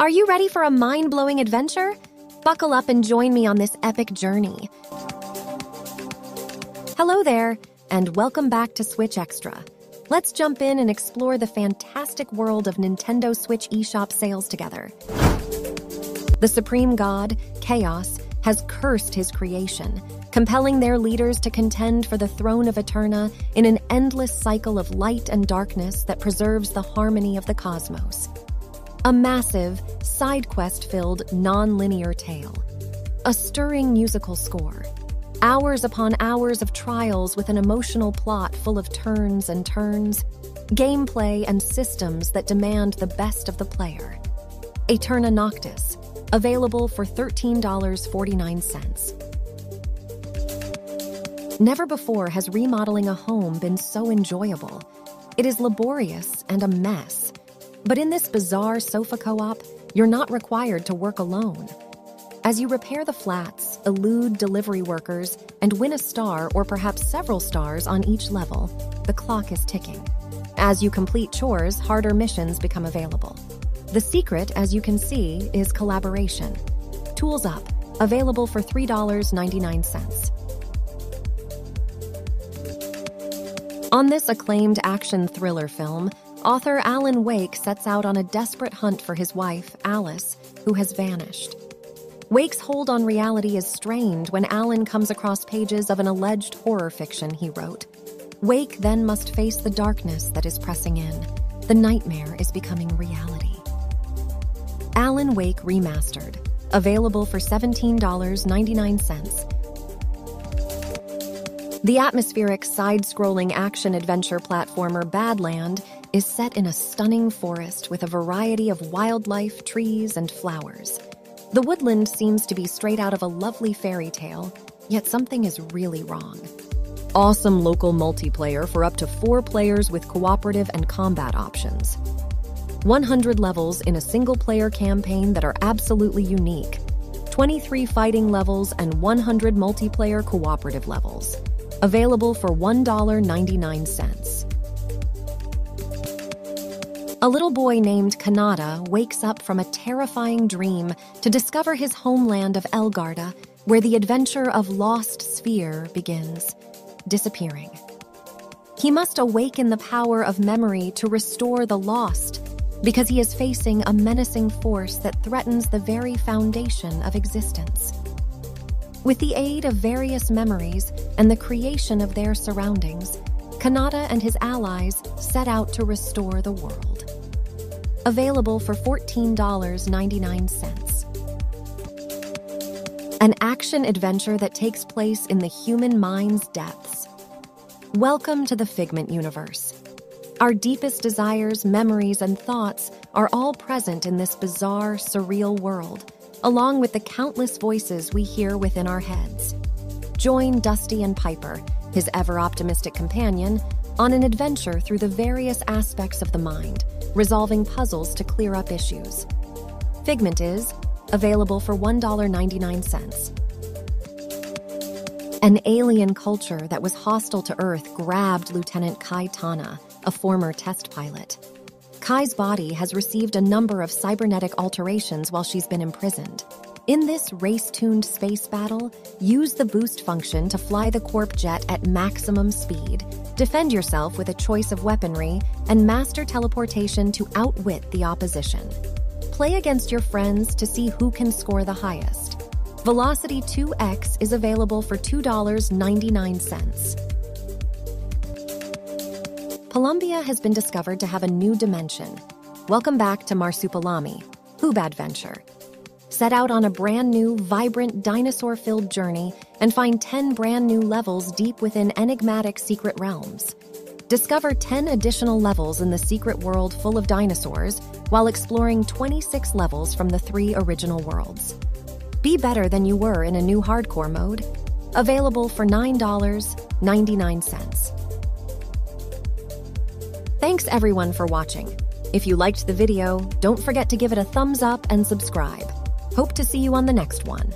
Are you ready for a mind blowing adventure? Buckle up and join me on this epic journey. Hello there, and welcome back to Switch Xtra. Let's jump in and explore the fantastic world of Nintendo Switch eShop sales together. The supreme god, Chaos, has cursed his creation, compelling their leaders to contend for the throne of Aeterna in an endless cycle of light and darkness that preserves the harmony of the cosmos. A massive, side quest filled, non linear tale. A stirring musical score. Hours upon hours of trials with an emotional plot full of turns and turns. Gameplay and systems that demand the best of the player. Aeterna Noctis, available for $13.49. Never before has remodeling a home been so enjoyable. It is laborious and a mess but in this bizarre sofa co op, you're not required to work alone. As you repair the flats, elude delivery workers, and win a star or perhaps several stars on each level, the clock is ticking. As you complete chores, harder missions become available. The secret, as you can see, is collaboration. Tools Up, available for $3.99. On this acclaimed action thriller film, Author Alan Wake sets out on a desperate hunt for his wife, Alice, who has vanished. Wake's hold on reality is strained when Alan comes across pages of an alleged horror fiction he wrote. Wake then must face the darkness that is pressing in. The nightmare is becoming reality. Alan Wake Remastered, available for $17.99. The atmospheric side scrolling action adventure platformer Badland is set in a stunning forest with a variety of wildlife, trees, and flowers. The woodland seems to be straight out of a lovely fairy tale, yet something is really wrong. Awesome local multiplayer for up to four players with cooperative and combat options. 100 levels in a single player campaign that are absolutely unique. 23 fighting levels and 100 multiplayer cooperative levels. Available for $1.99. A little boy named Kanata wakes up from a terrifying dream to discover his homeland of Elgarta, where the adventure of Lost Sphear begins, disappearing. He must awaken the power of memory to restore the lost, because he is facing a menacing force that threatens the very foundation of existence. With the aid of various memories and the creation of their surroundings, Kanata and his allies set out to restore the world available for $14.99. An action adventure that takes place in the human mind's depths. Welcome to the Figment universe. Our deepest desires, memories, and thoughts are all present in this bizarre, surreal world, along with the countless voices we hear within our heads. Join Dusty and Piper, his ever optimistic companion, on an adventure through the various aspects of the mind resolving puzzles to clear up issues. Figment is available for $1.99. An alien culture that was hostile to Earth grabbed Lieutenant Kai Tana, a former test pilot. Kai's body has received a number of cybernetic alterations while she's been imprisoned. In this race tuned space battle, use the boost function to fly the Quarp jet at maximum speed Defend yourself with a choice of weaponry and master teleportation to outwit the opposition. Play against your friends to see who can score the highest. Velocity 2X is available for $2.99. Palombia has been discovered to have a new dimension. Welcome back to Marsupilami, Hoobaventure set out on a brand new, vibrant, dinosaur filled journey and find 10 brand new levels deep within enigmatic secret realms. Discover 10 additional levels in the secret world full of dinosaurs while exploring 26 levels from the three original worlds. Be better than you were in a new hardcore mode. Available for $9.99. Thanks everyone for watching. If you liked the video, don't forget to give it a thumbs up and subscribe. Hope to see you on the next one.